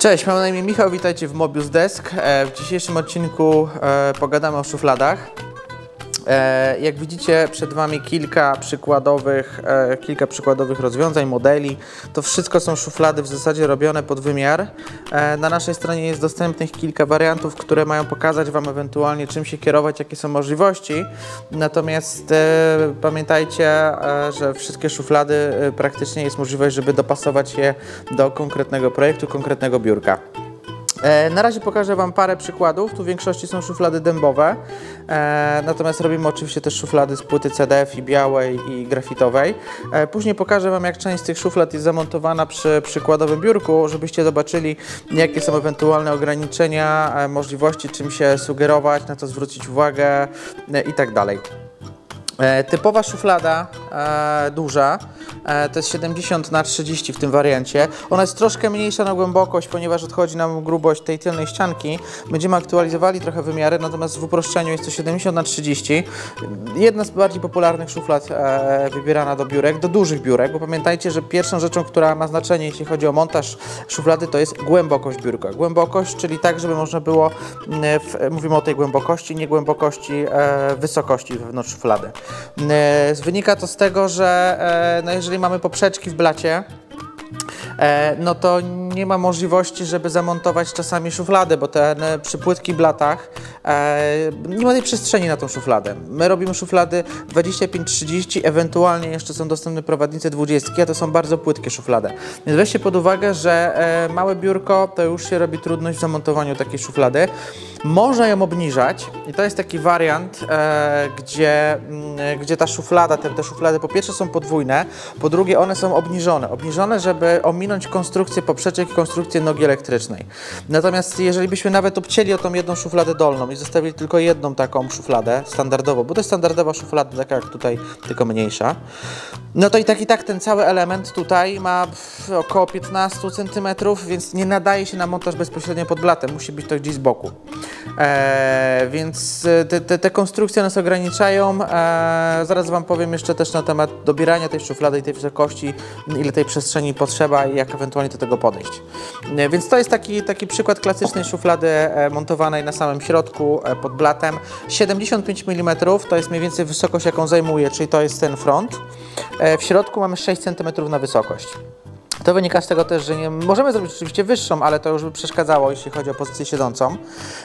Cześć, mam na imię Michał, witajcie w Mobius Desk. E, W dzisiejszym odcinku e, pogadamy o szufladach. E, Jak widzicie przed Wami kilka przykładowych, e, kilka przykładowych rozwiązań, modeli. To wszystko są szuflady w zasadzie robione pod wymiar. E, Na naszej stronie jest dostępnych kilka wariantów, które mają pokazać Wam ewentualnie czym się kierować, jakie są możliwości. Natomiast pamiętajcie, że wszystkie szuflady praktycznie jest możliwość, żeby dopasować je do konkretnego projektu, konkretnego biurka. E, Na razie pokażę Wam parę przykładów. Tu w większości są szuflady dębowe, e, natomiast robimy oczywiście też szuflady z płyty CDF i białej i grafitowej. E, później pokażę Wam, jak część z tych szuflad jest zamontowana przy przykładowym biurku, żebyście zobaczyli, jakie są ewentualne ograniczenia, możliwości, czym się sugerować, na co zwrócić uwagę i tak dalej. E, typowa szuflada, e, duża, e, to jest 70 na 30 w tym wariancie. Ona jest troszkę mniejsza na głębokość, ponieważ odchodzi nam grubość tej tylnej ścianki. Będziemy aktualizowali trochę wymiary, natomiast w uproszczeniu jest to 70 na 30. Jedna z bardziej popularnych szuflad e, wybierana do biurek, do dużych biurek, bo pamiętajcie, że pierwszą rzeczą, która ma znaczenie, jeśli chodzi o montaż szuflady, to jest głębokość biurka. Głębokość, czyli tak, żeby można było, mm, w, mówimy o tej głębokości, nie głębokości e, wysokości wewnątrz szuflady. E, Wynika to z tego, że e, no jeżeli mamy poprzeczki w blacie, no to nie ma możliwości, żeby zamontować czasami szufladę, bo te e, przy płytkich blatach e, nie ma tej przestrzeni na tą szufladę. My robimy szuflady 25-30, ewentualnie jeszcze są dostępne prowadnice 20, a to są bardzo płytkie szuflady. Więc weźcie pod uwagę, że e, małe biurko to już się robi trudność w zamontowaniu takiej szuflady. Można ją obniżać i to jest taki wariant, e, gdzie, mm, gdzie ta szuflada, te, te szuflady po pierwsze są podwójne, po drugie one są obniżone. Obniżone, żeby ominąć konstrukcję poprzeczek i konstrukcję nogi elektrycznej. Natomiast jeżeli byśmy nawet obcięli o tą jedną szufladę dolną i zostawili tylko jedną taką szufladę standardową, bo to jest standardowa szuflada, taka jak tutaj, tylko mniejsza, no to i tak i tak ten cały element tutaj ma około 15 cm, więc nie nadaje się na montaż bezpośrednio pod blatem, musi być to gdzieś z boku. E, więc e, te, te, te konstrukcje nas ograniczają. E, zaraz Wam powiem jeszcze też na temat dobierania tej szuflady i tej wysokości, ile tej przestrzeni potrzeba i jak ewentualnie do tego podejść. E, więc to jest taki, taki przykład klasycznej szuflady e, montowanej na samym środku e, pod blatem. 75 mm to jest mniej więcej wysokość, jaką zajmuje, czyli to jest ten front. W środku mamy 6 cm na wysokość. To wynika z tego też, że nie możemy zrobić oczywiście wyższą, ale to już by przeszkadzało, jeśli chodzi o pozycję siedzącą,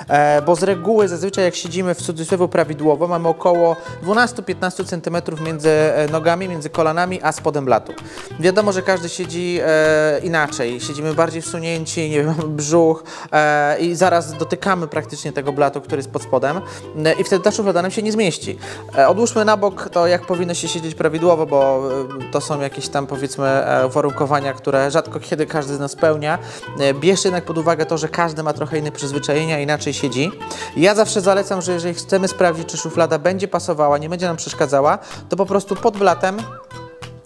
e, bo z reguły zazwyczaj jak siedzimy w cudzysłowie prawidłowo, mamy około 12-15 cm między e, nogami, między kolanami, a spodem blatu. Wiadomo, że każdy siedzi e, inaczej, siedzimy bardziej wsunięci, nie wiem, brzuch e, i zaraz dotykamy praktycznie tego blatu, który jest pod spodem e, i wtedy ta szuflada nam się nie zmieści. E, odłóżmy na bok to, jak powinno się siedzieć prawidłowo, bo to są jakieś tam powiedzmy e, uwarunkowania, które rzadko kiedy każdy z nas spełnia. E, Bierzcie jednak pod uwagę to, że każdy ma trochę inne przyzwyczajenia, inaczej siedzi. Ja zawsze zalecam, że jeżeli chcemy sprawdzić, czy szuflada będzie pasowała, nie będzie nam przeszkadzała, to po prostu pod blatem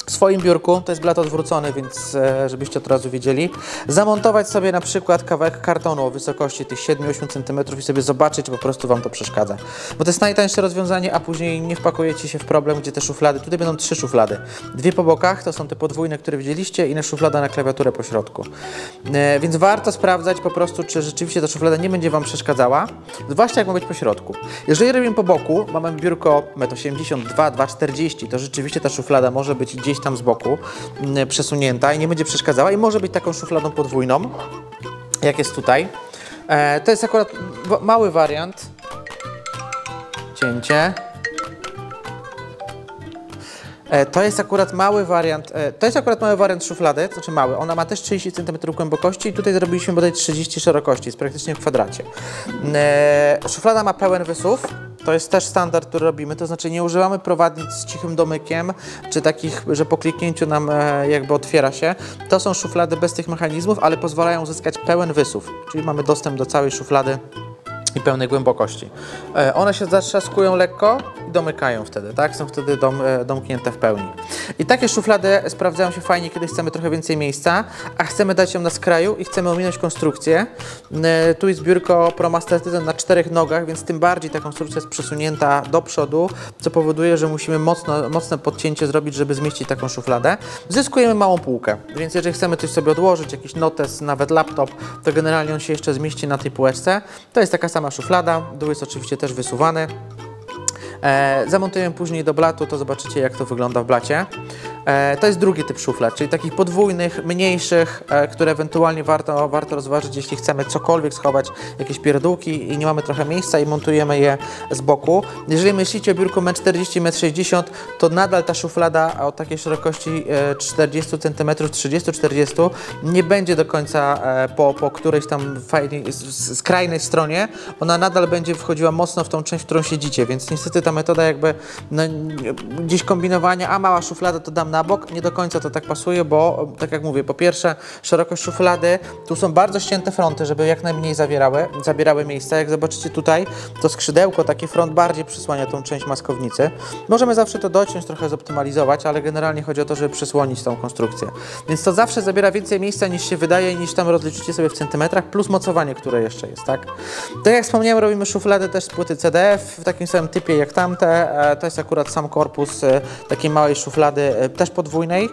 w swoim biurku, to jest blat odwrócony, więc e, żebyście od razu wiedzieli, zamontować sobie na przykład kawałek kartonu o wysokości tych 7-8 cm i sobie zobaczyć, czy po prostu Wam to przeszkadza. Bo to jest najtańsze rozwiązanie, a później nie wpakujecie się w problem, gdzie te szuflady, tutaj będą trzy szuflady. Dwie po bokach, to są te podwójne, które widzieliście i na szuflada na klawiaturę po środku. E, więc warto sprawdzać po prostu, czy rzeczywiście ta szuflada nie będzie Wam przeszkadzała, zwłaszcza jak ma być po środku. Jeżeli robimy po boku, mamy biurko 1,82 m, 2,40 m, to rzeczywiście ta szuflada może być gdzieś tam z boku mm, przesunięta i nie będzie przeszkadzała i może być taką szufladą podwójną, jak jest tutaj. E, to jest akurat mały wariant. Cięcie. E, To jest akurat mały wariant, e, to jest akurat mały wariant szuflady, znaczy mały. Ona ma też 30 cm głębokości i tutaj zrobiliśmy bodaj 30 szerokości, jest praktycznie w kwadracie. E, Szuflada ma pełen wysuw, to jest też standard, który robimy, to znaczy nie używamy prowadnic z cichym domykiem, czy takich, że po kliknięciu nam e, jakby otwiera się. To są szuflady bez tych mechanizmów, ale pozwalają uzyskać pełen wysuw, czyli mamy dostęp do całej szuflady i pełnej głębokości. E, One się zatrzaskują lekko i domykają wtedy, tak? Są wtedy dom, e, domknięte w pełni. I takie szuflady sprawdzają się fajnie, kiedy chcemy trochę więcej miejsca, a chcemy dać ją na skraju i chcemy ominąć konstrukcję. E, Tu jest biurko ProMaster na czterech nogach, więc tym bardziej ta konstrukcja jest przesunięta do przodu, co powoduje, że musimy mocno, mocne podcięcie zrobić, żeby zmieścić taką szufladę. Zyskujemy małą półkę, więc jeżeli chcemy coś sobie odłożyć, jakiś notes, nawet laptop, to generalnie on się jeszcze zmieści na tej półeczce. To jest taka sama szuflada, dół jest oczywiście też wysuwany. E, zamontujemy później do blatu, to zobaczycie jak to wygląda w blacie. E, to jest drugi typ szuflad, czyli takich podwójnych, mniejszych, e, które ewentualnie warto, warto rozważyć, jeśli chcemy cokolwiek schować, jakieś pierdółki i nie mamy trochę miejsca i montujemy je z boku. Jeżeli myślicie o biurku 1,40 m, to nadal ta szuflada o takiej szerokości e, 40 cm, 30-40 nie będzie do końca e, po, po którejś tam fajnej, skrajnej stronie, ona nadal będzie wchodziła mocno w tą część, w którą siedzicie, więc niestety ta metoda jakby no, gdzieś kombinowania, a mała szuflada to dam na bok, nie do końca to tak pasuje, bo tak jak mówię, po pierwsze szerokość szuflady, tu są bardzo ścięte fronty, żeby jak najmniej zawierały, zabierały miejsca, jak zobaczycie tutaj, to skrzydełko, taki front bardziej przysłania tą część maskownicy. Możemy zawsze to dociąć, trochę zoptymalizować, ale generalnie chodzi o to, żeby przysłonić tą konstrukcję. Więc to zawsze zabiera więcej miejsca niż się wydaje, niż tam rozliczycie sobie w centymetrach, plus mocowanie, które jeszcze jest, tak? Tak jak wspomniałem, robimy szufladę też z płyty CDF w takim samym typie jak tamte. E, To jest akurat sam korpus e, takiej małej szuflady, e, też podwójnej.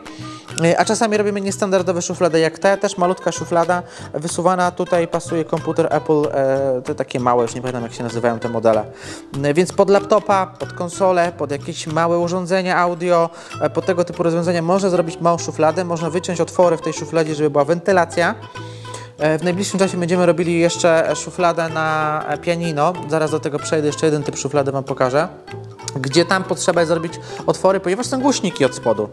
E, A czasami robimy niestandardowe szuflady jak te, też malutka szuflada wysuwana. Tutaj pasuje komputer Apple, e, te takie małe, już nie pamiętam jak się nazywają te modele. E, Więc pod laptopa, pod konsolę, pod jakieś małe urządzenia audio, e, pod tego typu rozwiązania można zrobić małą szufladę, można wyciąć otwory w tej szufladzie, żeby była wentylacja. E, W najbliższym czasie będziemy robili jeszcze szufladę na pianino. Zaraz do tego przejdę, jeszcze jeden typ szuflady Wam pokażę. Gdzie tam potrzeba jest zrobić otwory, ponieważ są głośniki od spodu.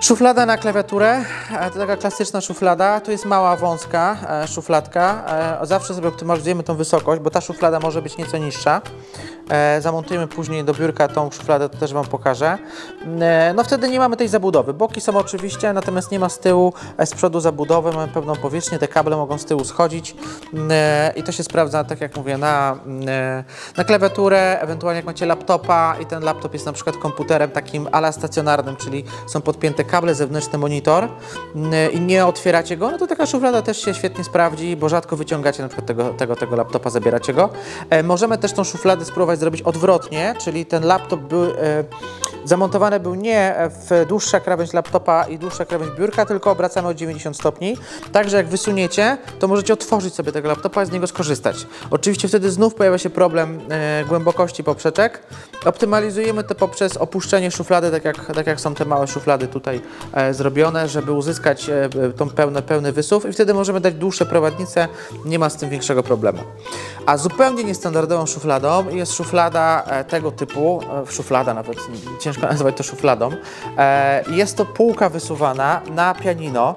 Szuflada na klawiaturę, to taka klasyczna szuflada, tu jest mała, wąska e, szufladka. E, zawsze sobie optymalizujemy tą wysokość, bo ta szuflada może być nieco niższa. E, zamontujemy później do biurka tą szufladę, to też Wam pokażę. E, no wtedy nie mamy tej zabudowy. Boki są oczywiście, natomiast nie ma z tyłu, e, z przodu zabudowy, mamy pełną powierzchnię, te kable mogą z tyłu schodzić i to się sprawdza, tak jak mówię, na, na klawiaturę, ewentualnie jak macie laptopa i ten laptop jest na przykład komputerem takim ala stacjonarnym, czyli są podpięte kable, zewnętrzny monitor i nie otwieracie go, no to taka szuflada też się świetnie sprawdzi, bo rzadko wyciągacie na przykład tego, tego, tego laptopa, zabieracie go. Możemy też tą szufladę spróbować zrobić odwrotnie, czyli ten laptop był, e, zamontowany był nie w dłuższa krawędź laptopa i dłuższa krawędź biurka, tylko obracamy o 90 stopni. Także jak wysuniecie, to możecie otworzyć sobie tego laptopa i z niego skorzystać. Oczywiście wtedy znów pojawia się problem e, głębokości poprzeczek. Optymalizujemy to poprzez opuszczenie szuflady, tak jak, tak jak są te małe szuflady tutaj e, zrobione, żeby uzyskać e, tą pełny, pełny wysuw i wtedy możemy dać dłuższe prowadnice, nie ma z tym większego problemu. A zupełnie niestandardową szufladą jest szuflada e, tego typu, e, szuflada nawet, ciężko nazywać to szufladą. E, jest to półka wysuwana na pianino,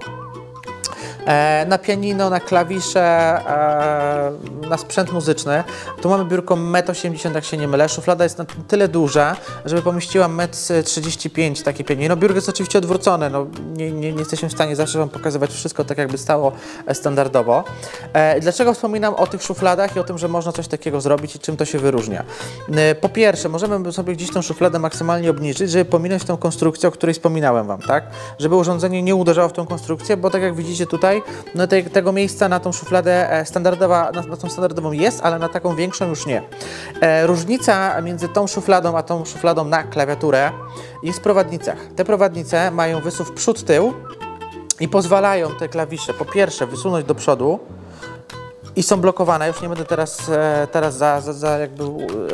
na pianino, na klawisze, e, na sprzęt muzyczny. Tu mamy biurko 1,80 m, jak się nie mylę. Szuflada jest na tyle duża, żeby pomieściła 1,35 m takie pianino. Biurko jest oczywiście odwrócone, no, nie, nie, nie jesteśmy w stanie zawsze Wam pokazywać wszystko tak, jakby stało e, standardowo. E, dlaczego wspominam o tych szufladach i o tym, że można coś takiego zrobić i czym to się wyróżnia? E, po pierwsze, możemy sobie gdzieś tą szufladę maksymalnie obniżyć, żeby pominąć tą konstrukcję, o której wspominałem Wam, tak? Żeby urządzenie nie uderzało w tą konstrukcję, bo tak jak widzicie tutaj, no te, tego miejsca na tą szufladę e, standardowa, na, tą standardową jest, ale na taką większą już nie. E, różnica między tą szufladą a tą szufladą na klawiaturę jest w prowadnicach. Te prowadnice mają wysuw przód-tył i pozwalają te klawisze po pierwsze wysunąć do przodu, i są blokowane. Już nie będę teraz, e, teraz za, za, za jakby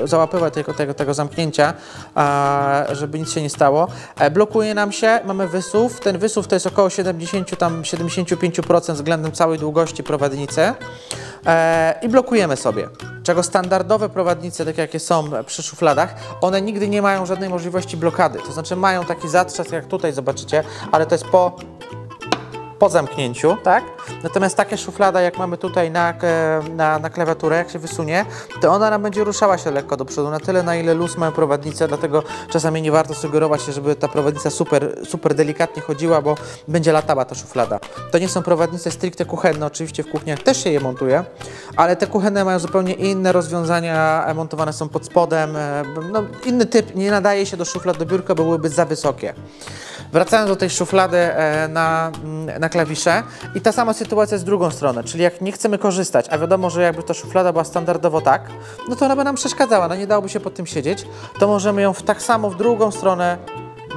załapywać tego, tego, tego zamknięcia, żeby nic się nie stało. E, blokuje nam się, mamy wysuw. Ten wysuw to jest około 70, tam 75% względem całej długości prowadnicy. E, I blokujemy sobie. Czego standardowe prowadnice, takie jakie są przy szufladach, one nigdy nie mają żadnej możliwości blokady. To znaczy mają taki zatrzask, jak tutaj zobaczycie, ale to jest po po zamknięciu, tak? Natomiast taka szuflada, jak mamy tutaj na, e, na, na klawiaturę, jak się wysunie, to ona nam będzie ruszała się lekko do przodu, na tyle, na ile luz mają prowadnice, dlatego czasami nie warto sugerować się, żeby ta prowadnica super, super delikatnie chodziła, bo będzie latała ta szuflada. To nie są prowadnice stricte kuchenne, oczywiście w kuchniach też się je montuje, ale te kuchenne mają zupełnie inne rozwiązania, e, montowane są pod spodem, e, no, inny typ, nie nadaje się do szuflad do biurka, bo byłyby za wysokie. Wracając do tej szuflady e, na, mm, na klawisze i ta sama sytuacja z drugą stronę, czyli jak nie chcemy korzystać, a wiadomo, że jakby ta szuflada była standardowo tak, no to ona by nam przeszkadzała, no nie dałoby się pod tym siedzieć, to możemy ją w, tak samo w drugą stronę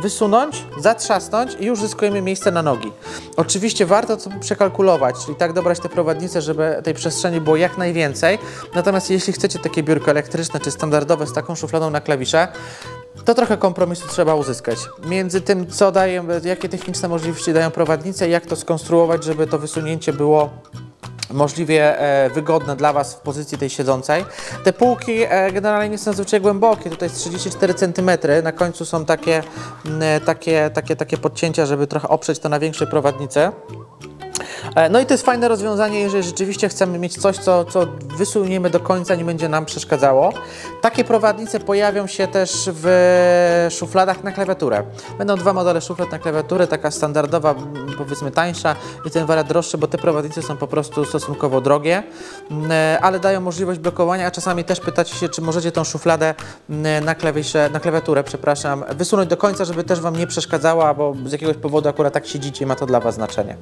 wysunąć, zatrzasnąć i już zyskujemy miejsce na nogi. Oczywiście warto to przekalkulować, czyli tak dobrać te prowadnice, żeby tej przestrzeni było jak najwięcej. Natomiast jeśli chcecie takie biurko elektryczne czy standardowe z taką szufladą na klawisze, to trochę kompromisu trzeba uzyskać. Między tym, co daje, jakie techniczne możliwości dają prowadnice, jak to skonstruować, żeby to wysunięcie było możliwie e, wygodne dla Was w pozycji tej siedzącej. Te półki e, generalnie nie są zazwyczaj głębokie, tutaj jest 34 cm, na końcu są takie, m, takie, takie, takie podcięcia, żeby trochę oprzeć to na większej prowadnicy. E, No i to jest fajne rozwiązanie, jeżeli rzeczywiście chcemy mieć coś, co, co wysuniemy do końca, nie będzie nam przeszkadzało. Takie prowadnice pojawią się też w szufladach na klawiaturę. Będą dwa modele szuflad na klawiaturę, taka standardowa, powiedzmy tańsza i ten wariant droższy, bo te prowadnice są po prostu stosunkowo drogie, e, ale dają możliwość blokowania, a czasami też pytacie się, czy możecie tą szufladę m, na, klawisze, na klawiaturę, przepraszam, wysunąć do końca, żeby też Wam nie przeszkadzała, bo z jakiegoś powodu akurat tak siedzicie i ma to dla Was znaczenie.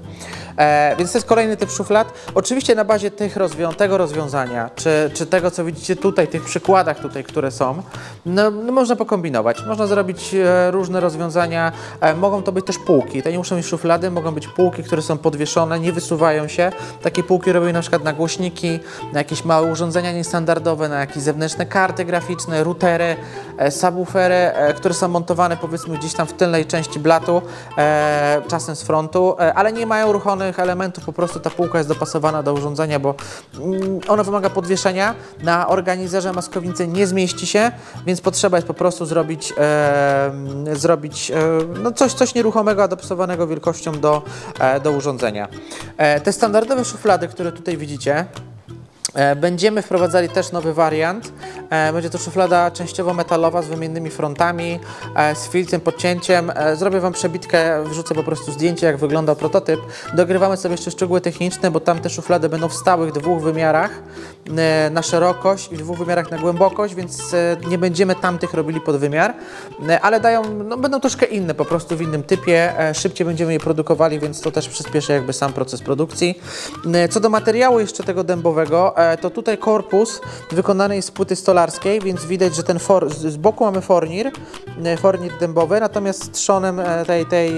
E, więc to jest kolejny typ szuflad. Oczywiście na bazie tych rozwią tego rozwiązania, czy, czy tego, co widzicie tutaj, tych przykładach tutaj, które są, no, no można pokombinować. Można zrobić e, różne rozwiązania. E, mogą to być też półki. To nie muszą być szuflady, mogą być półki, które są podwieszone, nie wysuwają się. Takie półki robią na przykład na głośniki, na jakieś małe urządzenia niestandardowe, na jakieś zewnętrzne karty graficzne, routery, subwoofery, e, które są montowane powiedzmy gdzieś tam w tylnej części blatu, e, czasem z frontu, e, ale nie mają ruchonych elementów, po prostu ta półka jest dopasowana do urządzenia, bo mm, ona wymaga podwieszenia. Na organizerze maskownicy nie zmieści się, więc potrzeba jest po prostu zrobić, e, zrobić e, no coś, coś nieruchomego, dopasowanego wielkością do, e, do urządzenia. E, te standardowe szuflady, które tutaj widzicie, E, Będziemy wprowadzali też nowy wariant. E, Będzie to szuflada częściowo metalowa z wymiennymi frontami, e, z filtrem, podcięciem. E, Zrobię Wam przebitkę, wrzucę po prostu zdjęcie, jak wyglądał prototyp. Dogrywamy sobie jeszcze szczegóły techniczne, bo tam te szuflady będą w stałych dwóch wymiarach na szerokość i dwóch wymiarach na głębokość, więc nie będziemy tamtych robili pod wymiar, ale dają, no, będą troszkę inne, po prostu w innym typie. Szybciej będziemy je produkowali, więc to też przyspieszy jakby sam proces produkcji. Co do materiału jeszcze tego dębowego, to tutaj korpus wykonany jest z płyty stolarskiej, więc widać, że ten for, z boku mamy fornir, e, fornir dębowy, natomiast trzonem e, tej, tej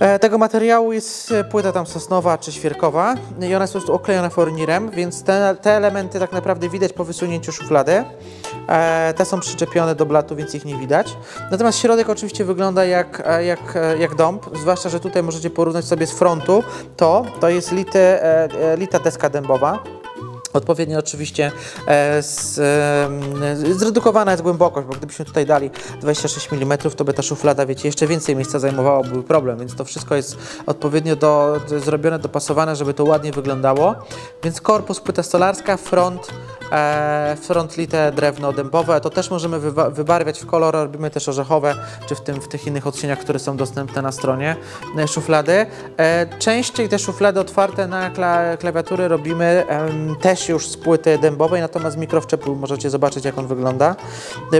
E, Tego materiału jest płyta tam sosnowa czy świerkowa i ona jest po prostu oklejona fornirem, więc te, te elementy tak naprawdę widać po wysunięciu szuflady. Te są przyczepione do blatu, więc ich nie widać. Natomiast środek oczywiście wygląda jak, jak, jak dąb, zwłaszcza, że tutaj możecie porównać sobie z frontu. To, to jest lity, lita deska dębowa. Odpowiednio oczywiście e, z, e, zredukowana jest głębokość, bo gdybyśmy tutaj dali 26 mm, to by ta szuflada, wiecie, jeszcze więcej miejsca zajmowała, byłby problem, więc to wszystko jest odpowiednio do, zrobione, dopasowane, żeby to ładnie wyglądało. Więc korpus, płyta stolarska, front, e, front lite drewno dębowe, to też możemy wybarwiać w kolor, robimy też orzechowe, czy w, tym, w tych innych odcieniach, które są dostępne na stronie, e, szuflady. E, częściej te szuflady otwarte na kla- klawiatury robimy em, też już z płyty dębowej, natomiast mikrowczepu możecie zobaczyć, jak on wygląda.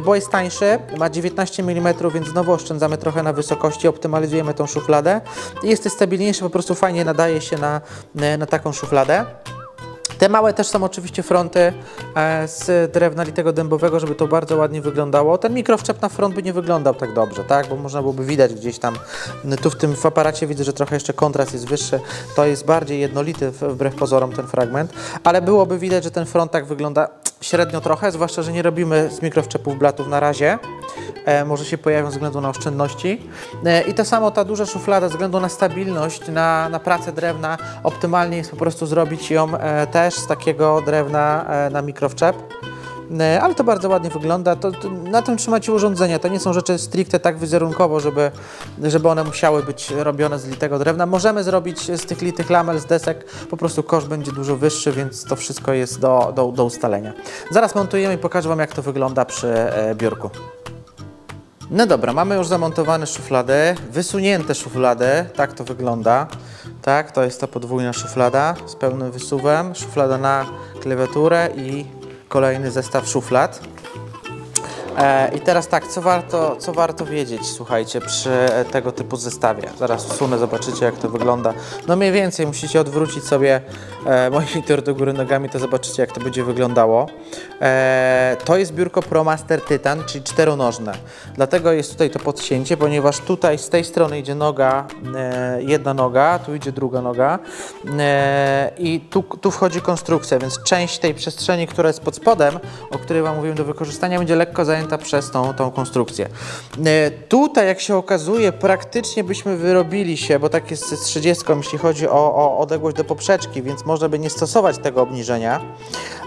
Bo jest tańszy, ma 19 mm, więc znowu oszczędzamy trochę na wysokości, optymalizujemy tą szufladę. Jest stabilniejszy, po prostu fajnie nadaje się na, na taką szufladę. Te małe też są oczywiście fronty e, z drewna litego dębowego, żeby to bardzo ładnie wyglądało. Ten mikrowczep na front by nie wyglądał tak dobrze, tak? Bo można byłoby widać gdzieś tam, tu w tym w aparacie widzę, że trochę jeszcze kontrast jest wyższy. To jest bardziej jednolity wbrew pozorom ten fragment, ale byłoby widać, że ten front tak wygląda średnio trochę, zwłaszcza, że nie robimy z mikrowczepów blatów na razie. E, może się pojawią ze względu na oszczędności. E, I to samo ta duża szuflada ze względu na stabilność, na, na pracę drewna, optymalnie jest po prostu zrobić ją e, z takiego drewna e, na mikrowczep. e, ale to bardzo ładnie wygląda. To, to, na tym trzymacie urządzenia, to nie są rzeczy stricte tak wizerunkowo, żeby, żeby one musiały być robione z litego drewna. Możemy zrobić z tych litych lamel, z desek, po prostu koszt będzie dużo wyższy, więc to wszystko jest do, do, do ustalenia. Zaraz montujemy i pokażę Wam, jak to wygląda przy e, biurku. No dobra, mamy już zamontowane szuflady, wysunięte szuflady, tak to wygląda. Tak, to jest ta podwójna szuflada z pełnym wysuwem, szuflada na klawiaturę i kolejny zestaw szuflad. E, I teraz tak, co warto, co warto wiedzieć, słuchajcie, przy tego typu zestawie. Zaraz usunę, zobaczycie jak to wygląda. No mniej więcej musicie odwrócić sobie e, monitor do góry nogami, to zobaczycie jak to będzie wyglądało. E, to jest biurko ProMaster Titan, czyli czteronożne. Dlatego jest tutaj to podcięcie, ponieważ tutaj z tej strony idzie noga, e, jedna noga, tu idzie druga noga e, i tu, tu wchodzi konstrukcja, więc część tej przestrzeni, która jest pod spodem, o której Wam mówiłem do wykorzystania, będzie lekko zajęta przez tą, tą konstrukcję. E, tutaj, jak się okazuje, praktycznie byśmy wyrobili się, bo tak jest z 30, jeśli chodzi o, o odległość do poprzeczki, więc można by nie stosować tego obniżenia.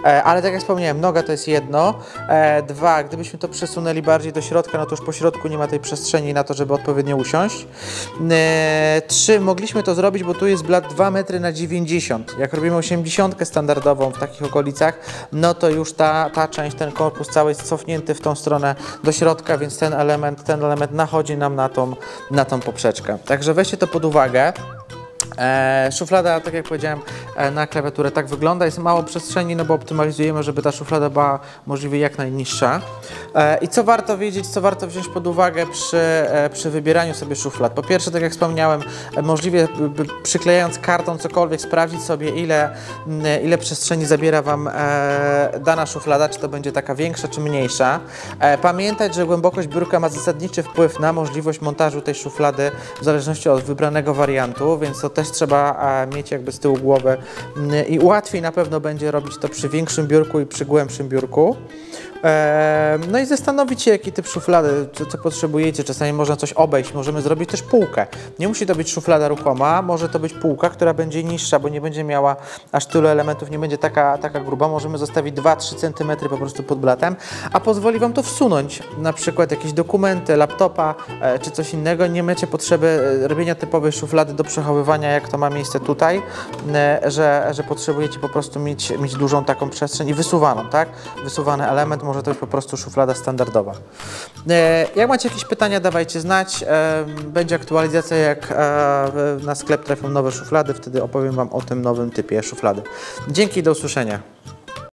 E, ale tak jak wspomniałem, noga to jest jedno. E, dwa, gdybyśmy to przesunęli bardziej do środka, no to już po środku nie ma tej przestrzeni na to, żeby odpowiednio usiąść. Trzy, mogliśmy to zrobić, bo tu jest blat 2 metry na 90. Jak robimy 80 standardową w takich okolicach, no to już ta, ta część, ten korpus cały jest cofnięty w tą stronę do środka, więc ten element, ten element nachodzi nam na tą, na tą poprzeczkę. Także weźcie to pod uwagę. E, szuflada, tak jak powiedziałem, e, na klawiaturę tak wygląda. Jest mało przestrzeni, no bo optymalizujemy, żeby ta szuflada była możliwie jak najniższa. E, I co warto wiedzieć, co warto wziąć pod uwagę przy, e, przy wybieraniu sobie szuflad? Po pierwsze, tak jak wspomniałem, e, możliwie b- przyklejając kartą cokolwiek, sprawdzić sobie, ile, ile przestrzeni zabiera Wam e, dana szuflada, czy to będzie taka większa, czy mniejsza. E, pamiętać, że głębokość biurka ma zasadniczy wpływ na możliwość montażu tej szuflady w zależności od wybranego wariantu, więc to też trzeba e, mieć jakby z tyłu głowy Mm, i łatwiej na pewno będzie robić to przy większym biurku i przy głębszym biurku. No i zastanowić się, jaki typ szuflady, co, co potrzebujecie. Czasami można coś obejść, możemy zrobić też półkę. Nie musi to być szuflada ruchoma, może to być półka, która będzie niższa, bo nie będzie miała aż tylu elementów, nie będzie taka, taka gruba. Możemy zostawić 2-3 cm po prostu pod blatem, a pozwoli Wam to wsunąć, na przykład jakieś dokumenty, laptopa e, czy coś innego. Nie macie potrzeby e, robienia typowej szuflady do przechowywania, jak to ma miejsce tutaj, e, że, że potrzebujecie po prostu mieć, mieć dużą taką przestrzeń i wysuwaną, tak? Wysuwany element, może to być po prostu szuflada standardowa. E, Jak macie jakieś pytania, dawajcie znać. E, Będzie aktualizacja, jak e, na sklep trafią nowe szuflady, wtedy opowiem Wam o tym nowym typie szuflady. Dzięki, do usłyszenia.